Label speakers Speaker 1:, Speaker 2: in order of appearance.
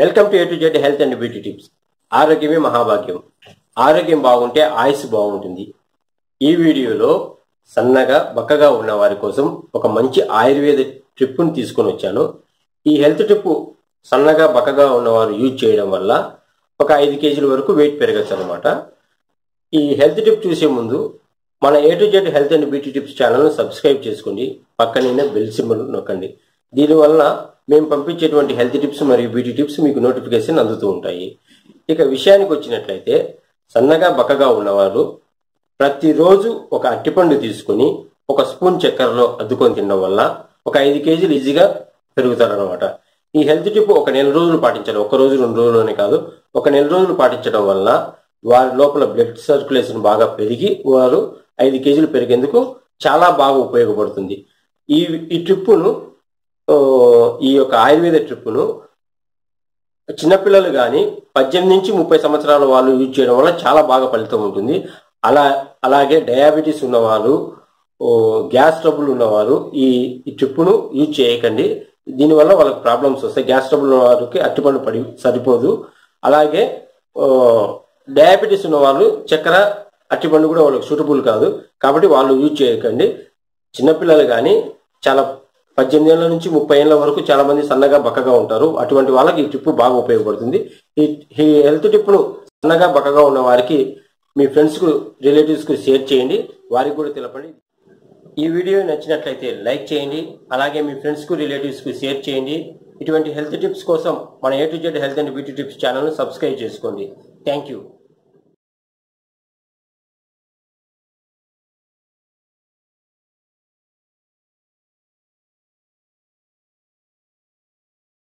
Speaker 1: Welcome to A to Z health and beauty tips. ఆరోగ్యమే మహాభాగ్యం. ఆరోగ్యం బాగుంటే ఆయుస్ బాగుంటుంది. ఈ వీడియోలో సన్నగా బక్కగా ఉన్న వారి కోసం ఒక మంచి ఆయుర్వేద ట్రిప్ను తీసుకొని వచ్చాను. ఈ హెల్త్ ట్రిప్ సన్నగా బక్కగా ఉన్నవారు యూజ్ చేయడం వల్ల ఒక ఐదు కేజీల వరకు వెయిట్ పెరగచ్చు అనమాట ఈ హెల్త్ టిప్ చూసే ముందు మన A to Z health and beauty tips ఛానల్ను సబ్స్క్రైబ్ చేసుకోండి. పక్కనే బెల్ సింబల్ నొక్కండి. దీనివల్ల మేము పంపించేటువంటి హెల్త్ టిప్స్ మరియు బ్యూటీ టిప్స్ మీకు నోటిఫికేషన్ అందుతూ ఉంటాయి. ఇక విషయానికి వచ్చినట్లయితే సన్నగా బక్కగా ఉన్నవారు ప్రతిరోజు ఒక అట్టిపండు తీసుకొని ఒక స్పూన్ చక్కెరలో అద్దుకొని తినడం వల్ల ఒక ఐదు కేజీలు ఈజీగా పెరుగుతారనమాట ఈ హెల్త్ టిప్ ఒక నెల రోజులు పాటించాలి. ఒక రోజు రెండు రోజుల్లోనే కాదు ఒక నెల రోజులు పాటించడం వల్ల వారి లోపల బ్లడ్ సర్క్యులేషన్ బాగా పెరిగి వారు ఐదు కేజీలు పెరిగేందుకు చాలా బాగా ఉపయోగపడుతుంది. ఈ ఈ ట్రిప్పును ఈ యొక్క ఆయుర్వేద ట్రిప్పును చిన్నపిల్లలు కానీ పద్దెనిమిది నుంచి ముప్పై సంవత్సరాల వాళ్ళు యూజ్ చేయడం వల్ల చాలా బాగా ఫలితం ఉంటుంది. అలా అలాగే డయాబెటీస్ ఉన్నవాళ్ళు గ్యాస్ ట్రబుల్ ఉన్నవారు ఈ ఈ ట్రిప్పును యూజ్ చేయకండి. దీనివల్ల వాళ్ళకి ప్రాబ్లమ్స్ వస్తాయి. గ్యాస్ ట్రబుల్ ఉన్న వారికి అట్టిపండు పడి సరిపోదు. అలాగే డయాబెటీస్ ఉన్న వాళ్ళు చక్కెర అట్టిపండు కూడా వాళ్ళకి సూటబుల్ కాదు. కాబట్టి వాళ్ళు యూజ్ చేయకండి. చిన్నపిల్లలు కానీ చాలా పద్దెనిమిది ఏళ్ళ నుంచి ముప్పై ఏళ్ళ వరకు చాలా మంది సన్నగా బక్కగా ఉంటారు. అటువంటి వాళ్ళకి ఈ టిప్ బాగా ఉపయోగపడుతుంది. ఈ ఈ హెల్త్ టిప్ను సన్నగా బక్కగా ఉన్న వారికి మీ ఫ్రెండ్స్కు రిలేటివ్స్కు షేర్ చేయండి. వారికి కూడా తెలపండి. ఈ వీడియో నచ్చినట్లయితే లైక్ చేయండి. అలాగే మీ ఫ్రెండ్స్కు రిలేటివ్స్కు షేర్ చేయండి. ఇటువంటి హెల్త్ టిప్స్ కోసం మన A to Z health and beauty tips ఛానల్ను సబ్స్క్రైబ్ చేసుకోండి. Thank you.